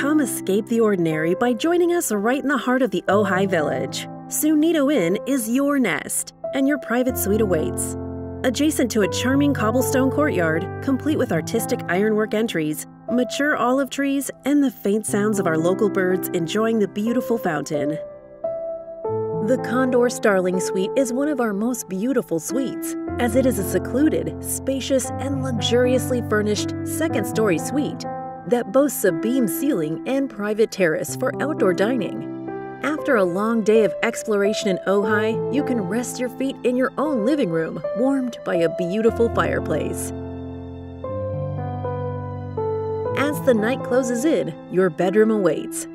Come escape the ordinary by joining us right in the heart of the Ojai Village. Su Nido Inn is your nest, and your private suite awaits. Adjacent to a charming cobblestone courtyard, complete with artistic ironwork entries, mature olive trees, and the faint sounds of our local birds enjoying the beautiful fountain. The Condor Starling Suite is one of our most beautiful suites, as it is a secluded, spacious, and luxuriously furnished second story suite that boasts a beam ceiling and private terrace for outdoor dining. After a long day of exploration in Ojai, you can rest your feet in your own living room, warmed by a beautiful fireplace. As the night closes in, your bedroom awaits.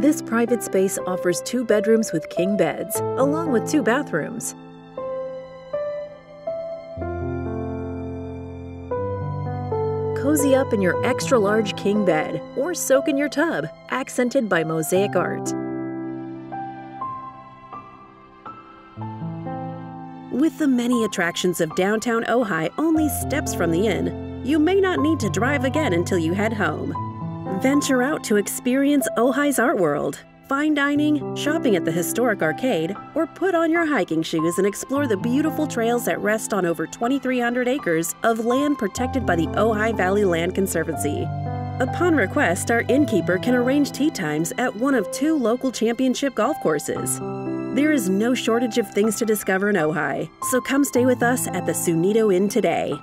This private space offers two bedrooms with king beds, along with two bathrooms. Cozy up in your extra large king bed or soak in your tub, accented by mosaic art. With the many attractions of downtown Ojai only steps from the inn, you may not need to drive again until you head home. Venture out to experience Ojai's art world. Fine dining, shopping at the historic arcade, or put on your hiking shoes and explore the beautiful trails that rest on over 2,300 acres of land protected by the Ojai Valley Land Conservancy. Upon request, our innkeeper can arrange tee times at one of two local championship golf courses. There is no shortage of things to discover in Ojai, so come stay with us at the Su Nido Inn today.